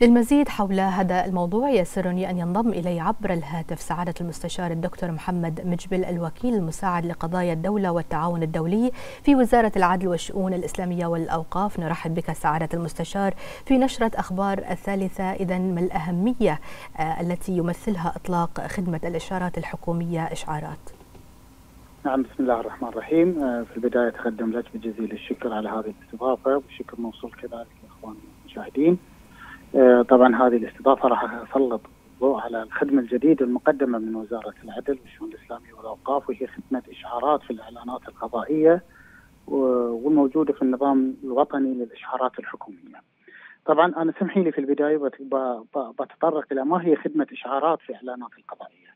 للمزيد حول هذا الموضوع يسرني أن ينضم إلي عبر الهاتف سعادة المستشار الدكتور محمد مجبل الوكيل المساعد لقضايا الدولة والتعاون الدولي في وزارة العدل والشؤون الإسلامية والأوقاف. نرحب بك سعادة المستشار في نشرة أخبار الثالثة. إذا ما الأهمية التي يمثلها إطلاق خدمة الإشارات الحكومية؟ إشعارات. نعم بسم الله الرحمن الرحيم. في البداية أتقدم لك بجزيل الشكر على هذه الاستضافة والشكر موصول كذلك لإخواننا المشاهدين. طبعا هذه الاستضافة راح اسلط الضوء على الخدمة الجديدة المقدمة من وزارة العدل والشؤون الإسلامية والأوقاف وهي خدمه إشعارات في الإعلانات القضائية والموجوده في النظام الوطني للإشعارات الحكومية. طبعا أنا سمحي لي في البداية بتطرق إلى ما هي خدمة إشعارات في الاعلانات القضائية.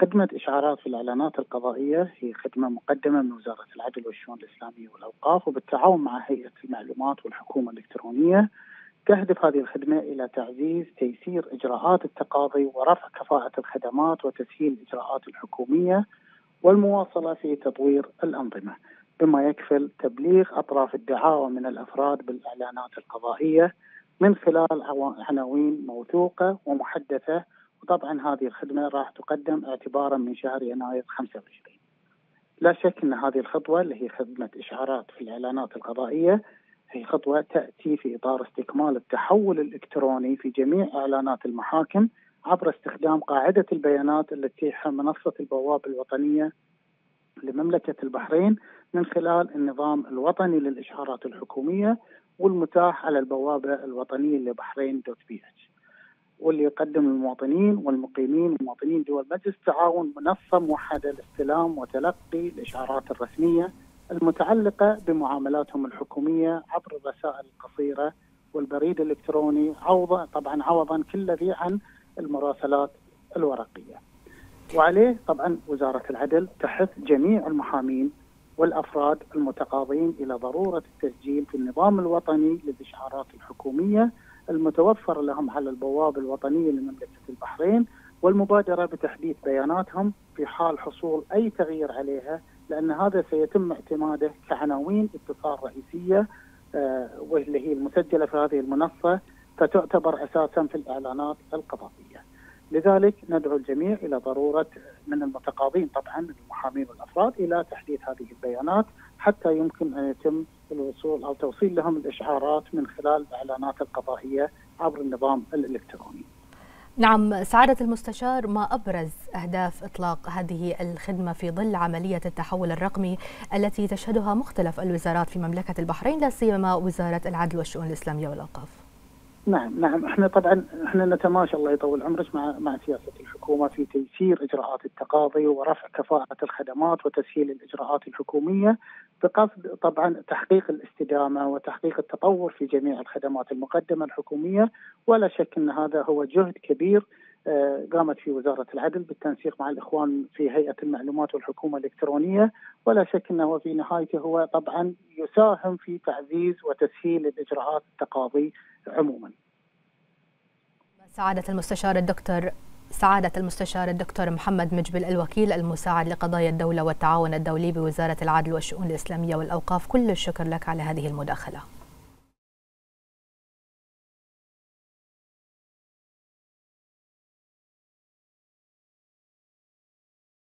خدمة إشعارات في الإعلانات القضائية هي خدمة مقدمة من وزارة العدل والشؤون الإسلامية والأوقاف وبالتعاون مع هيئة المعلومات والحكومة الإلكترونية تهدف هذه الخدمة إلى تعزيز تيسير إجراءات التقاضي ورفع كفاءة الخدمات وتسهيل الإجراءات الحكومية والمواصلة في تطوير الأنظمة. بما يكفل تبليغ أطراف الدعاوى من الأفراد بالإعلانات القضائية من خلال عناوين موثوقة ومحدثة. وطبعا هذه الخدمة راح تقدم اعتبارا من شهر يناير 25 لا شك أن هذه الخطوة اللي هي خدمة إشعارات في الإعلانات القضائية هي خطوة تأتي في إطار استكمال التحول الإلكتروني في جميع إعلانات المحاكم عبر استخدام قاعدة البيانات التي منصة البوابة الوطنية لمملكة البحرين من خلال النظام الوطني للإشعارات الحكومية والمتاح على البوابة الوطنية ل Bahrain dot BH. واللي يقدم للمواطنين والمقيمين ومواطنين دول مجلس التعاون منصة موحدة لاستلام وتلقي الإشعارات الرسمية المتعلقة بمعاملاتهم الحكومية عبر الرسائل القصيرة والبريد الإلكتروني عوضا طبعا عوضا كل ذي عن المراسلات الورقية. وعليه طبعا وزارة العدل تحث جميع المحامين والأفراد المتقاضين إلى ضرورة التسجيل في النظام الوطني للإشعارات الحكومية المتوفر لهم على البوابه الوطنيه لمملكة البحرين والمبادرة بتحديث بياناتهم في حال حصول أي تغيير عليها لأن هذا سيتم اعتماده كعناوين اتصال رئيسية آه واللي هي المسجلة في هذه المنصة فتعتبر أساسا في الإعلانات القضائية. لذلك ندعو الجميع إلى ضرورة من المتقاضين طبعا المحامين والأفراد إلى تحديث هذه البيانات حتى يمكن أن يتم الوصول أو توصيل لهم الإشعارات من خلال الإعلانات القضائية عبر النظام الإلكتروني. نعم سعادة المستشار ما أبرز أهداف إطلاق هذه الخدمة في ظل عملية التحول الرقمي التي تشهدها مختلف الوزارات في مملكة البحرين لا سيما وزارة العدل والشؤون الإسلامية والأوقاف. نعم نعم. إحنا طبعا إحنا نتماشى الله يطول عمرك مع مع سياسة الحكومة في تيسير إجراءات التقاضي ورفع كفاءة الخدمات وتسهيل الإجراءات الحكومية. بقصد طبعا تحقيق الاستدامة وتحقيق التطور في جميع الخدمات المقدمة الحكومية ولا شك إن هذا هو جهد كبير قامت في وزارة العدل بالتنسيق مع الإخوان في هيئة المعلومات والحكومة الإلكترونية ولا شك إنه في نهايته هو طبعا يساهم في تعزيز وتسهيل الإجراءات التقاضي عموما. سعادة المستشار الدكتور سعادة المستشار الدكتور محمد مجبل الوكيل المساعد لقضايا الدولة والتعاون الدولي بوزارة العدل والشؤون الإسلامية والأوقاف. كل الشكر لك على هذه المداخلة.